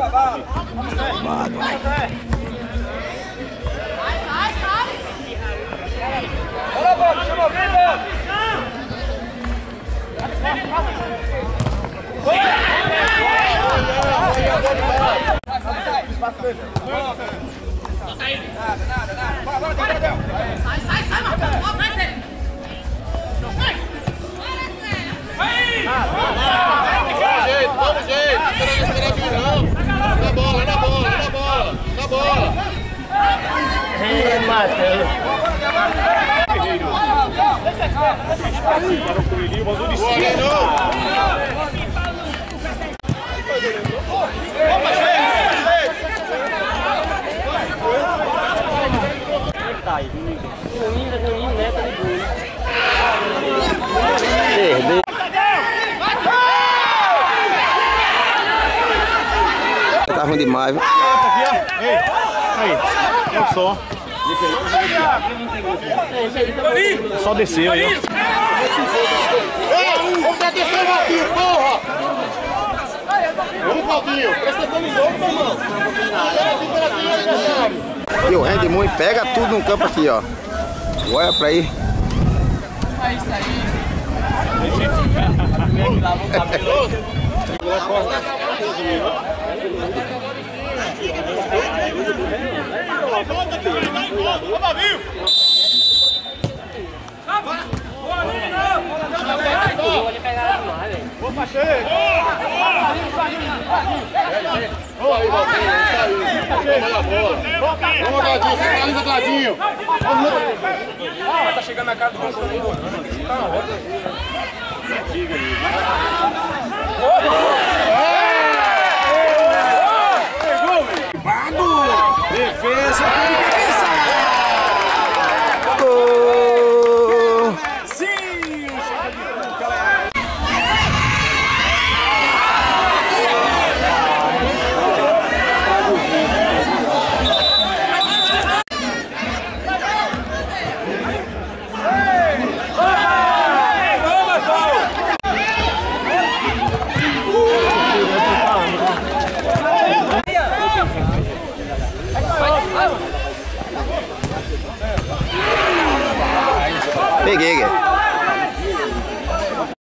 Mano. Sai, sai, sai. Bora, Bob, chama alguém, Bob. Sai, sai. Nada, nada, nada. Bora, bora, bora. Boa, Leandro. Perdeu. Tá ruim demais. Ei, aí. É o som. Só desceu aí. Ei, vamos dar atenção, Valtinho, porra! Vamos, Valtinho. Presta atenção no jogo, meu irmão. E o rende muito, pega tudo no campo aqui, ó. Olha pra aí. Valtinho. Isso aí. Tá chegando na cara do gol. Tá na hora. Defesa. Peguei, Guilherme.